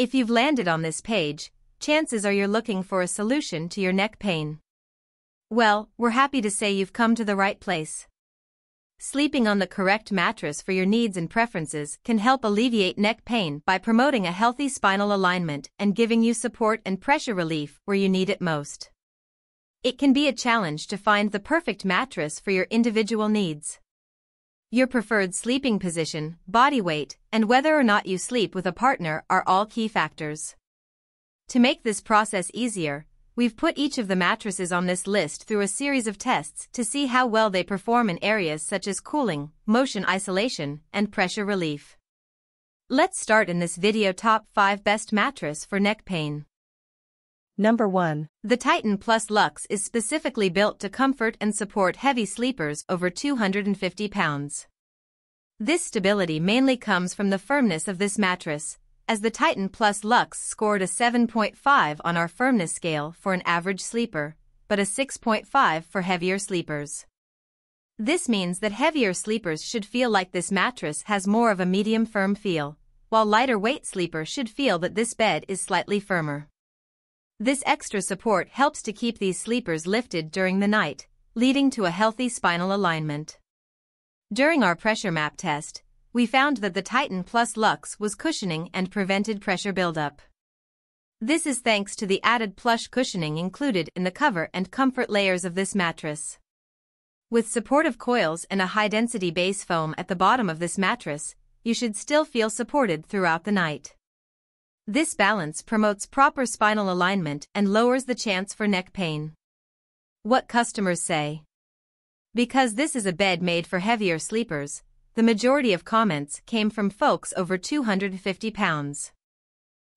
If you've landed on this page, chances are you're looking for a solution to your neck pain. Well, we're happy to say you've come to the right place. Sleeping on the correct mattress for your needs and preferences can help alleviate neck pain by promoting a healthy spinal alignment and giving you support and pressure relief where you need it most. It can be a challenge to find the perfect mattress for your individual needs. Your preferred sleeping position, body weight, and whether or not you sleep with a partner are all key factors. To make this process easier, We've put each of the mattresses on this list through a series of tests to see how well they perform in areas such as cooling, motion isolation, and pressure relief. Let's start in this video top 5 best mattress for neck pain. Number 1. The Titan Plus Luxe is specifically built to comfort and support heavy sleepers over 250 pounds. This stability mainly comes from the firmness of this mattress, as the Titan Plus Luxe scored a 7.5 on our firmness scale for an average sleeper, but a 6.5 for heavier sleepers. This means that heavier sleepers should feel like this mattress has more of a medium firm feel, while lighter weight sleepers should feel that this bed is slightly firmer. This extra support helps to keep these sleepers lifted during the night, leading to a healthy spinal alignment. During our pressure map test, we found that the Titan Plus Luxe was cushioning and prevented pressure buildup. This is thanks to the added plush cushioning included in the cover and comfort layers of this mattress. With supportive coils and a high-density base foam at the bottom of this mattress, you should still feel supported throughout the night. This balance promotes proper spinal alignment and lowers the chance for neck pain. What customers say. Because this is a bed made for heavier sleepers, the majority of comments came from folks over 250 pounds.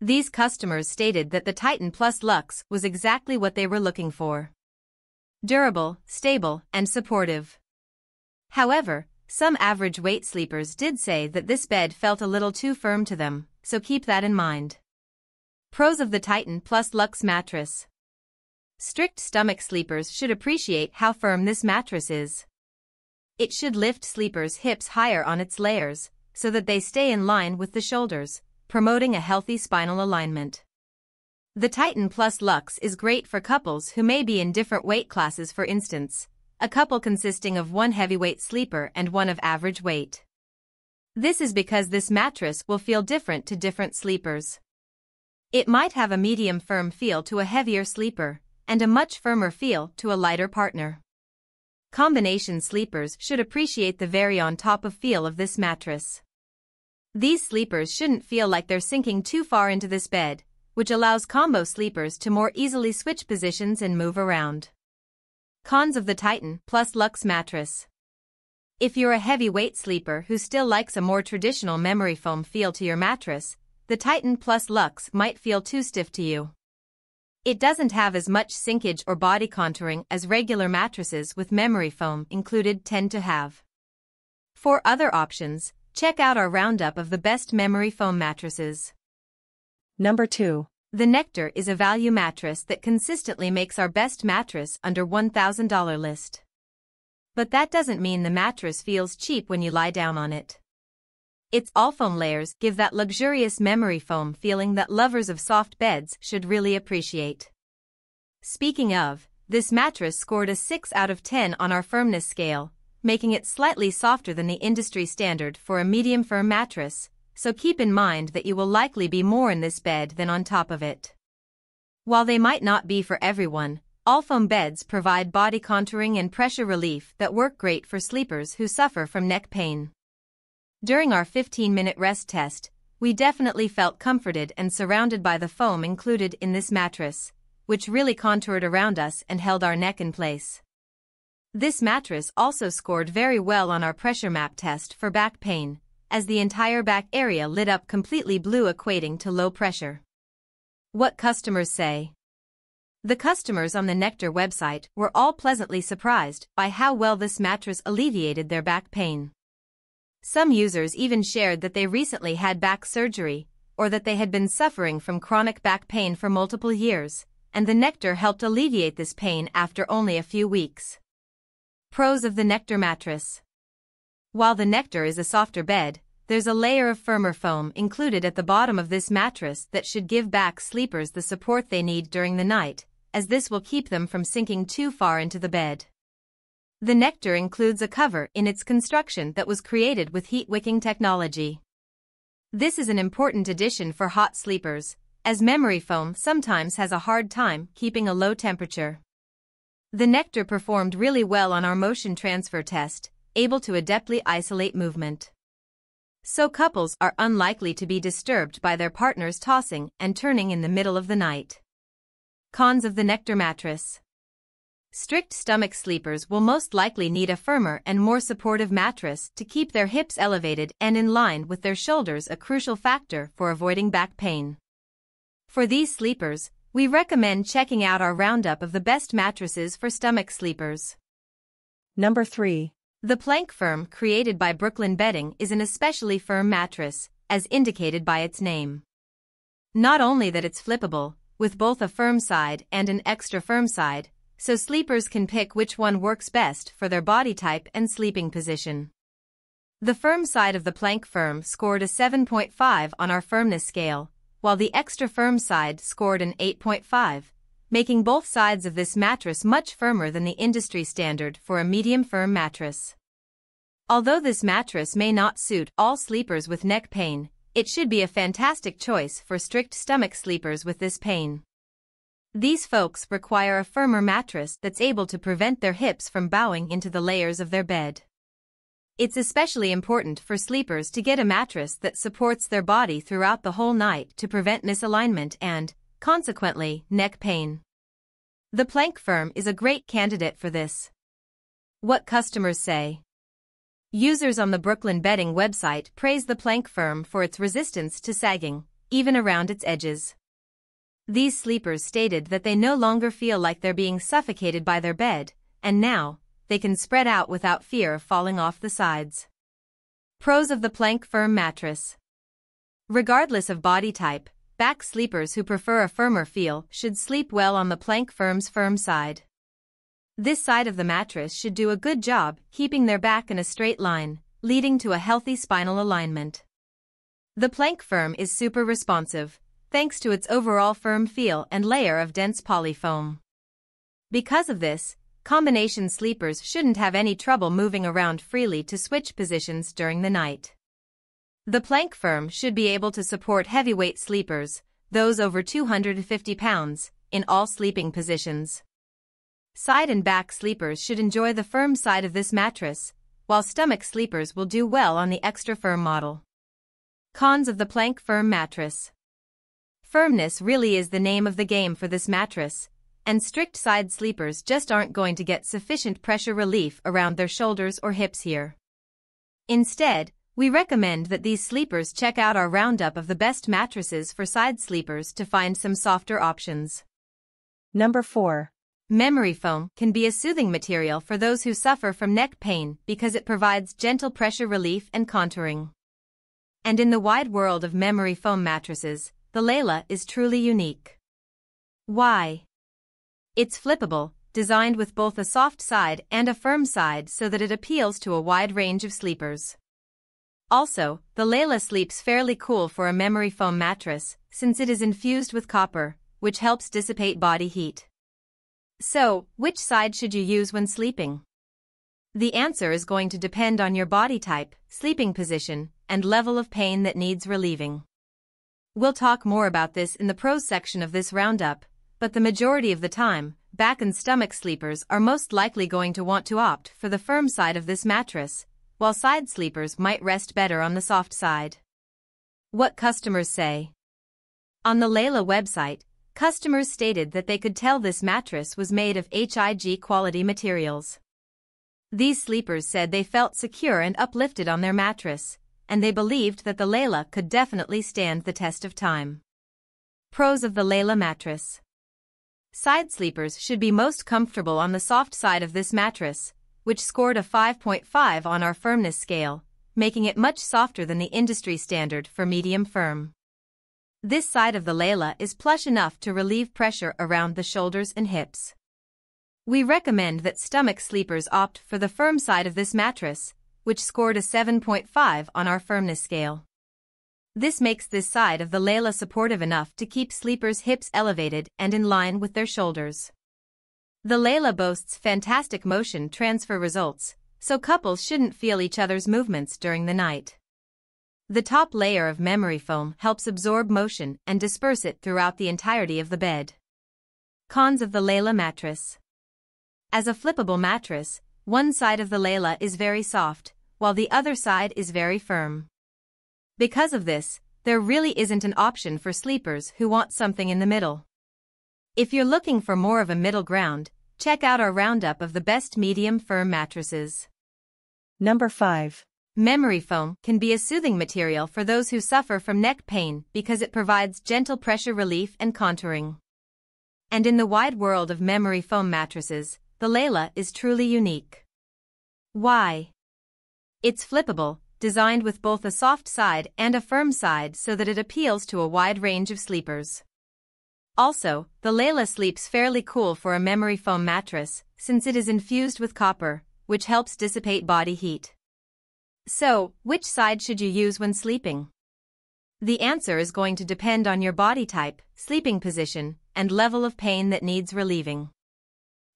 These customers stated that the Titan Plus Luxe was exactly what they were looking for. Durable, stable, and supportive. However, some average weight sleepers did say that this bed felt a little too firm to them, so keep that in mind. Pros of the Titan Plus Luxe mattress. Strict stomach sleepers should appreciate how firm this mattress is. It should lift sleepers' hips higher on its layers, so that they stay in line with the shoulders, promoting a healthy spinal alignment. The Titan Plus Luxe is great for couples who may be in different weight classes for instance, a couple consisting of one heavyweight sleeper and one of average weight. This is because this mattress will feel different to different sleepers. It might have a medium firm feel to a heavier sleeper, and a much firmer feel to a lighter partner. Combination sleepers should appreciate the very on top of feel of this mattress. These sleepers shouldn't feel like they're sinking too far into this bed, which allows combo sleepers to more easily switch positions and move around. Cons of the Titan Plus Luxe mattress. If you're a heavyweight sleeper who still likes a more traditional memory foam feel to your mattress, the Titan Plus Luxe might feel too stiff to you. It doesn't have as much sinkage or body contouring as regular mattresses with memory foam included tend to have. For other options, check out our roundup of the best memory foam mattresses. Number 2. The Nectar is a value mattress that consistently makes our best mattress under $1,000 list. But that doesn't mean the mattress feels cheap when you lie down on it. Its all-foam layers give that luxurious memory foam feeling that lovers of soft beds should really appreciate. Speaking of, this mattress scored a 6 out of 10 on our firmness scale, making it slightly softer than the industry standard for a medium firm mattress, so keep in mind that you will likely be more in this bed than on top of it. While they might not be for everyone, all foam beds provide body contouring and pressure relief that work great for sleepers who suffer from neck pain. During our 15-minute rest test, we definitely felt comforted and surrounded by the foam included in this mattress, which really contoured around us and held our neck in place. This mattress also scored very well on our pressure map test for back pain, as the entire back area lit up completely blue equating to low pressure. What customers say. The customers on the Nectar website were all pleasantly surprised by how well this mattress alleviated their back pain. Some users even shared that they recently had back surgery, or that they had been suffering from chronic back pain for multiple years, and the Nectar helped alleviate this pain after only a few weeks. Pros of the Nectar mattress. While the Nectar is a softer bed, there's a layer of firmer foam included at the bottom of this mattress that should give back sleepers the support they need during the night, as this will keep them from sinking too far into the bed. The Nectar includes a cover in its construction that was created with heat wicking technology. This is an important addition for hot sleepers, as memory foam sometimes has a hard time keeping a low temperature. The Nectar performed really well on our motion transfer test, able to adeptly isolate movement. So couples are unlikely to be disturbed by their partners tossing and turning in the middle of the night. Cons of the Nectar mattress. Strict stomach sleepers will most likely need a firmer and more supportive mattress to keep their hips elevated and in line with their shoulders a crucial factor for avoiding back pain. For these sleepers, we recommend checking out our roundup of the best mattresses for stomach sleepers. Number 3. The Plank Firm created by Brooklyn Bedding is an especially firm mattress, as indicated by its name. Not only that it's flippable, with both a firm side and an extra firm side, so sleepers can pick which one works best for their body type and sleeping position. The firm side of the Plank Firm scored a 7.5 on our firmness scale, while the extra firm side scored an 8.5, making both sides of this mattress much firmer than the industry standard for a medium firm mattress. Although this mattress may not suit all sleepers with neck pain, it should be a fantastic choice for strict stomach sleepers with this pain. These folks require a firmer mattress that's able to prevent their hips from bowing into the layers of their bed. It's especially important for sleepers to get a mattress that supports their body throughout the whole night to prevent misalignment and, consequently, neck pain. The Plank Firm is a great candidate for this. What customers say. Users on the Brooklyn Bedding website praise the Plank Firm for its resistance to sagging, even around its edges. These sleepers stated that they no longer feel like they're being suffocated by their bed, and now, they can spread out without fear of falling off the sides. Pros of the Plank Firm Mattress Regardless of body type, back sleepers who prefer a firmer feel should sleep well on the Plank Firm's firm side. This side of the mattress should do a good job keeping their back in a straight line, leading to a healthy spinal alignment. The Plank Firm is super responsive, thanks to its overall firm feel and layer of dense polyfoam. Because of this, combination sleepers shouldn't have any trouble moving around freely to switch positions during the night. The plank firm should be able to support heavyweight sleepers, those over 250 pounds, in all sleeping positions. Side and back sleepers should enjoy the firm side of this mattress, while stomach sleepers will do well on the extra firm model. Cons of the plank firm mattress. Firmness really is the name of the game for this mattress, and strict side sleepers just aren't going to get sufficient pressure relief around their shoulders or hips here. Instead, we recommend that these sleepers check out our roundup of the best mattresses for side sleepers to find some softer options. Number 4. Memory foam can be a soothing material for those who suffer from neck pain because it provides gentle pressure relief and contouring. And in the wide world of memory foam mattresses, the Layla is truly unique. Why? It's flippable, designed with both a soft side and a firm side so that it appeals to a wide range of sleepers. Also, the Layla sleeps fairly cool for a memory foam mattress, since it is infused with copper, which helps dissipate body heat. So, which side should you use when sleeping? The answer is going to depend on your body type, sleeping position, and level of pain that needs relieving. We'll talk more about this in the pros section of this roundup, but the majority of the time, back and stomach sleepers are most likely going to want to opt for the firm side of this mattress, while side sleepers might rest better on the soft side. What customers say. On the Layla website, customers stated that they could tell this mattress was made of HIG quality materials. These sleepers said they felt secure and uplifted on their mattress, and they believed that the Layla could definitely stand the test of time. Pros of the Layla mattress. Side sleepers should be most comfortable on the soft side of this mattress, which scored a 5.5 on our firmness scale, making it much softer than the industry standard for medium firm. This side of the Layla is plush enough to relieve pressure around the shoulders and hips. We recommend that stomach sleepers opt for the firm side of this mattress, which scored a 7.5 on our firmness scale. This makes this side of the Layla supportive enough to keep sleepers' hips elevated and in line with their shoulders. The Layla boasts fantastic motion transfer results, so couples shouldn't feel each other's movements during the night. The top layer of memory foam helps absorb motion and disperse it throughout the entirety of the bed. Cons of the Layla mattress. As a flippable mattress, one side of the Layla is very soft, while the other side is very firm. Because of this, there really isn't an option for sleepers who want something in the middle. If you're looking for more of a middle ground, check out our roundup of the best medium firm mattresses. Number 5. Memory foam can be a soothing material for those who suffer from neck pain because it provides gentle pressure relief and contouring. And in the wide world of memory foam mattresses, the Layla is truly unique. Why? It's flippable, designed with both a soft side and a firm side so that it appeals to a wide range of sleepers. Also, the Layla sleeps fairly cool for a memory foam mattress, since it is infused with copper, which helps dissipate body heat. So, which side should you use when sleeping? The answer is going to depend on your body type, sleeping position, and level of pain that needs relieving.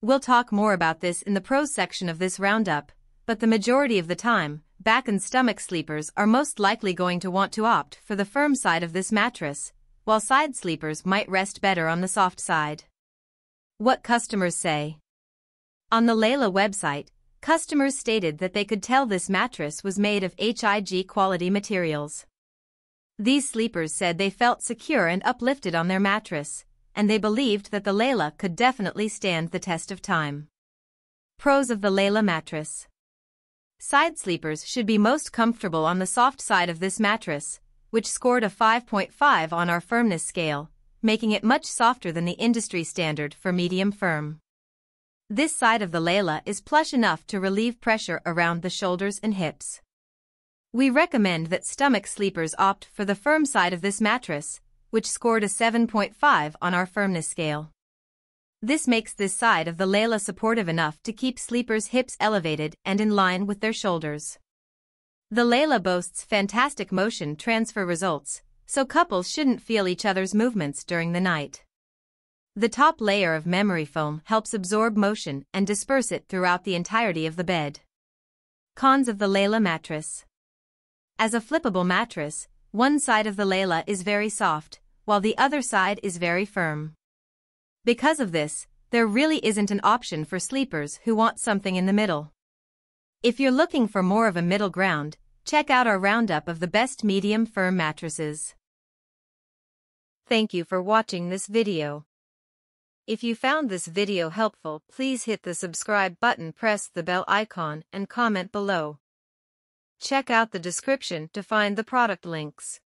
We'll talk more about this in the pros section of this roundup, but the majority of the time, back and stomach sleepers are most likely going to want to opt for the firm side of this mattress, while side sleepers might rest better on the soft side. What customers say. On the Layla website, Customers stated that they could tell this mattress was made of HIG quality materials. These sleepers said they felt secure and uplifted on their mattress, and they believed that the Layla could definitely stand the test of time. Pros of the Layla mattress. Side sleepers should be most comfortable on the soft side of this mattress, which scored a 5.5 on our firmness scale, making it much softer than the industry standard for medium firm. This side of the Layla is plush enough to relieve pressure around the shoulders and hips. We recommend that stomach sleepers opt for the firm side of this mattress, which scored a 7.5 on our firmness scale. This makes this side of the Layla supportive enough to keep sleepers' hips elevated and in line with their shoulders. The Layla boasts fantastic motion transfer results, so couples shouldn't feel each other's movements during the night. The top layer of memory foam helps absorb motion and disperse it throughout the entirety of the bed. Cons of the Layla mattress. As a flippable mattress, one side of the Layla is very soft, while the other side is very firm. Because of this, there really isn't an option for sleepers who want something in the middle. If you're looking for more of a middle ground, check out our roundup of the best medium firm mattresses. Thank you for watching this video. If you found this video helpful, please hit the subscribe button, press the bell icon, and comment below. Check out the description to find the product links.